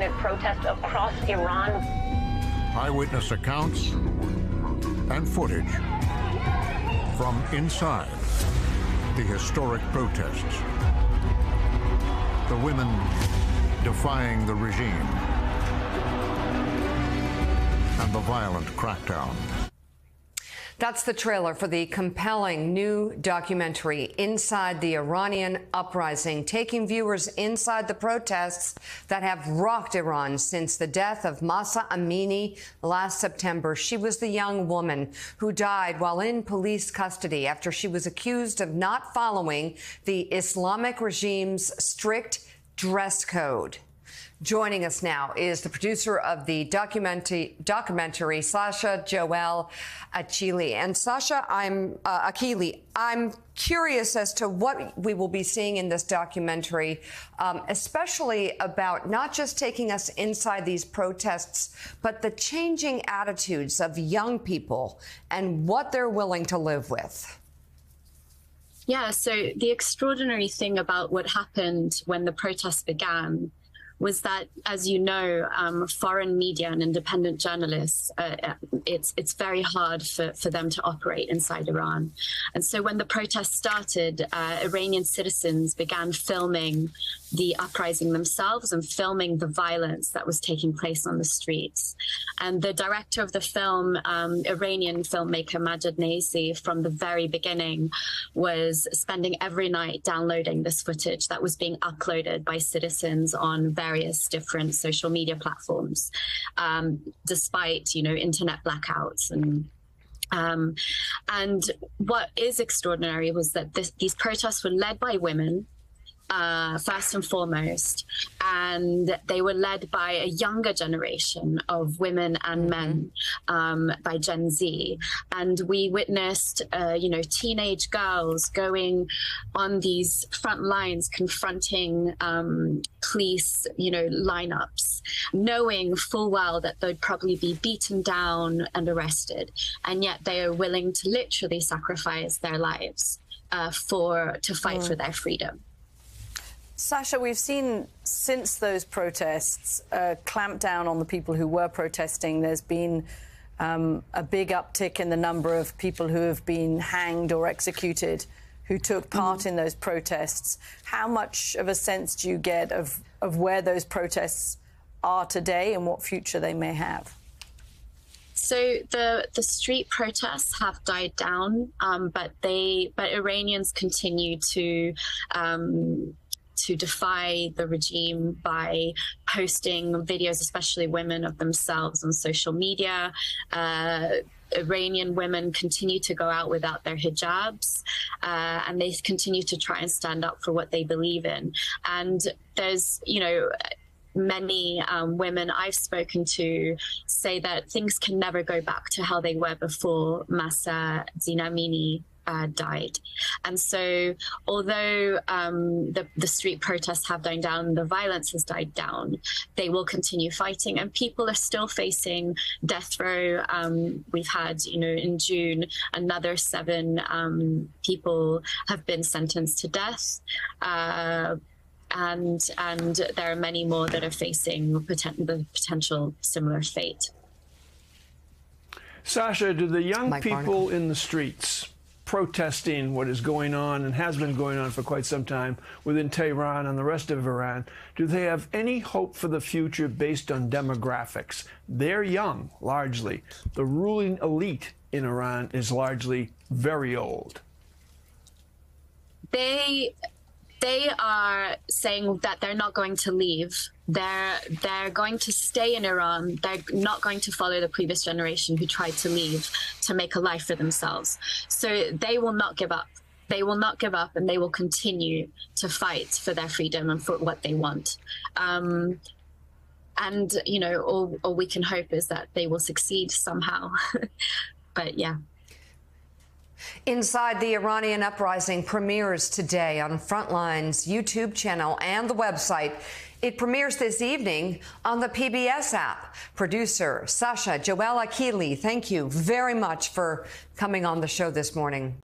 protest across Iran. Eyewitness accounts and footage from inside the historic protests. The women defying the regime and the violent crackdown. That's the trailer for the compelling new documentary, Inside the Iranian Uprising, taking viewers inside the protests that have rocked Iran since the death of Mahsa Amini last September. She was the young woman who died while in police custody after she was accused of not following the Islamic regime's strict dress code. Joining us now is the producer of the documentary, documentary Sasha Joelle Achilli. And Sasha, I'm uh. I'm curious as to what we will be seeing in this documentary, um, especially about not just taking us inside these protests, but the changing attitudes of young people and what they're willing to live with. Yeah, so the extraordinary thing about what happened when the protests began was that, as you know, um, foreign media and independent journalists, uh, uh, it's it's very hard for, for them to operate inside Iran. And so when the protests started, uh, Iranian citizens began filming the uprising themselves and filming the violence that was taking place on the streets. And the director of the film, um, Iranian filmmaker Majid Naisi, from the very beginning, was spending every night downloading this footage that was being uploaded by citizens on various different social media platforms, um, despite you know internet blackouts and um, and what is extraordinary was that this, these protests were led by women uh, first and foremost, and they were led by a younger generation of women and mm-hmm. men um, by Gen Z, and we witnessed, uh, you know, teenage girls going on these front lines confronting um, police, you know, lineups, knowing full well that they'd probably be beaten down and arrested, and yet they are willing to literally sacrifice their lives uh, for to fight for their freedom. Sasha, we've seen since those protests uh, clamp down on the people who were protesting. There's been um, a big uptick in the number of people who have been hanged or executed who took part mm. in those protests. How much of a sense do you get of, of where those protests are today and what future they may have? So the the street protests have died down, um, but they but Iranians continue to um, to defy the regime by posting videos, especially women of themselves on social media. Uh, Iranian women continue to go out without their hijabs, uh, and they continue to try and stand up for what they believe in. And there's, you know, many um, women I've spoken to say that things can never go back to how they were before Mahsa Amini uh, died. And so, although um, the, the street protests have died down, the violence has died down, they will continue fighting. And people are still facing death row. Um, we've had, you know, in June, another seven um, people have been sentenced to death. Uh, and and there are many more that are facing poten- the potential similar fate. Sasha, do the young Mike people in the streets protesting what is going on and has been going on for quite some time within Tehran and the rest of Iran, do they have any hope for the future based on demographics? They're young, largely. The ruling elite in Iran is largely very old. They they are saying that they're not going to leave. They're they're going to stay in Iran. They're not going to follow the previous generation who tried to leave to make a life for themselves. So they will not give up. They will not give up, and they will continue to fight for their freedom and for what they want. Um, and you know, all, all we can hope is that they will succeed somehow. but yeah. Inside the Iranian Uprising premieres today on Frontline's YouTube channel and the website. It premieres this evening on the PBS app. Producer Sasha Joelle Achilli, thank you very much for coming on the show this morning.